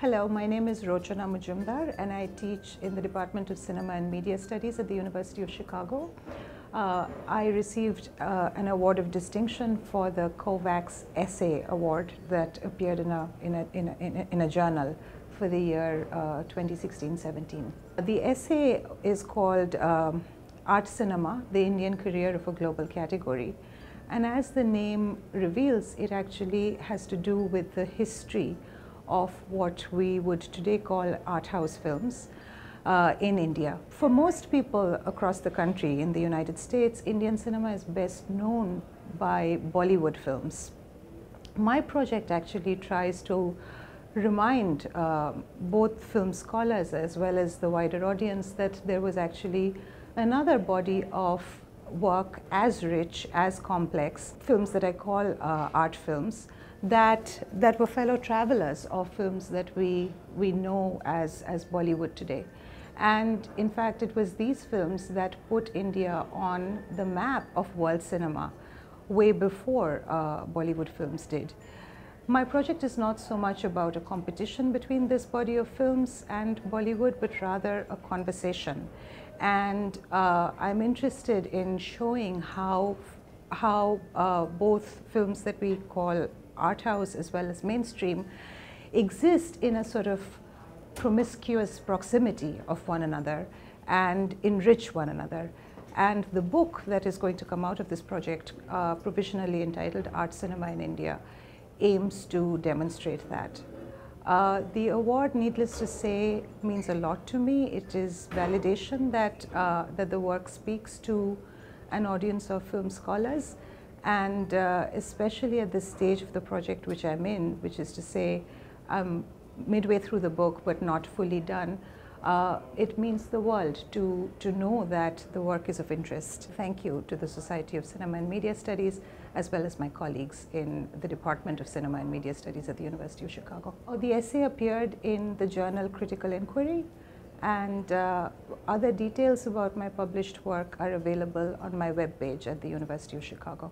Hello, my name is Rochona Majumdar and I teach in the Department of Cinema and Media Studies at the University of Chicago. Uh, I received uh, an award of distinction for the Kovács Essay Award that appeared in a, in a, in a, in a journal for the year 2016-17. Uh, the essay is called um, Art Cinema, the Indian Career of a Global Category. And as the name reveals, it actually has to do with the history of what we would today call art house films uh, in India. For most people across the country in the United States, Indian cinema is best known by Bollywood films. My project actually tries to remind uh, both film scholars as well as the wider audience that there was actually another body of work as rich, as complex, films that I call uh, art films, that, that were fellow travelers of films that we, we know as, as Bollywood today. And in fact, it was these films that put India on the map of world cinema way before uh, Bollywood films did. My project is not so much about a competition between this body of films and Bollywood, but rather a conversation. And uh, I'm interested in showing how, how uh, both films that we call art house as well as mainstream exist in a sort of promiscuous proximity of one another and enrich one another. And the book that is going to come out of this project, uh, provisionally entitled Art Cinema in India, aims to demonstrate that. Uh, the award, needless to say, means a lot to me. It is validation that, uh, that the work speaks to an audience of film scholars and uh, especially at this stage of the project which I'm in, which is to say I'm midway through the book but not fully done, uh, it means the world to, to know that the work is of interest. Thank you to the Society of Cinema and Media Studies as well as my colleagues in the Department of Cinema and Media Studies at the University of Chicago. Oh, the essay appeared in the journal Critical Inquiry and uh, other details about my published work are available on my webpage at the University of Chicago.